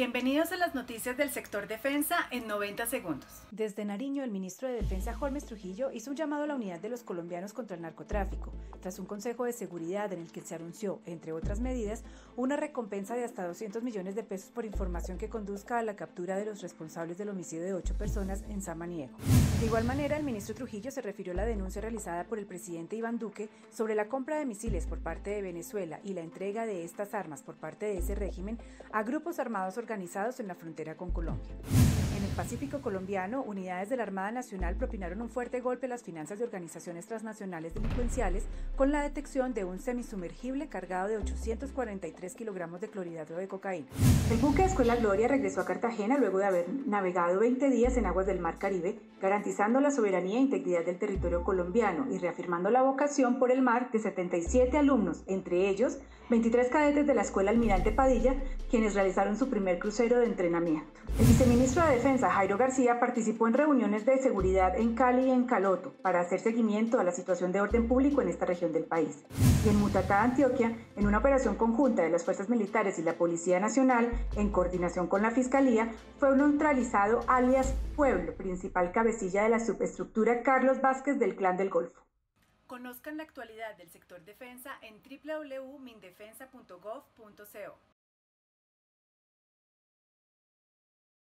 Bienvenidos a las noticias del sector defensa en 90 segundos. Desde Nariño, el ministro de Defensa Holmes Trujillo hizo un llamado a la unidad de los colombianos contra el narcotráfico, tras un consejo de seguridad en el que se anunció, entre otras medidas, una recompensa de hasta 200 millones de pesos por información que conduzca a la captura de los responsables del homicidio de ocho personas en Samaniego. De igual manera, el ministro Trujillo se refirió a la denuncia realizada por el presidente Iván Duque sobre la compra de misiles por parte de Venezuela y la entrega de estas armas por parte de ese régimen a grupos armados organizados en la frontera con Colombia. En el Pacífico colombiano, unidades de la Armada Nacional propinaron un fuerte golpe a las finanzas de organizaciones transnacionales delincuenciales con la detección de un semisumergible cargado de 843 kilogramos de clorhidrato de cocaína. El buque Escuela Gloria regresó a Cartagena luego de haber navegado 20 días en aguas del Mar Caribe, garantizando la soberanía e integridad del territorio colombiano y reafirmando la vocación por el mar de 77 alumnos, entre ellos 23 cadetes de la Escuela Almirante Padilla, quienes realizaron su primer crucero de entrenamiento. El viceministro de Defensa Jairo García, participó en reuniones de seguridad en Cali y en Caloto para hacer seguimiento a la situación de orden público en esta región del país. Y en Mutatá, Antioquia, en una operación conjunta de las fuerzas militares y la Policía Nacional, en coordinación con la Fiscalía, fue neutralizado alias Pueblo, principal cabecilla de la subestructura Carlos Vázquez del Clan del Golfo. Conozcan la actualidad del sector defensa en www.mindefensa.gov.co.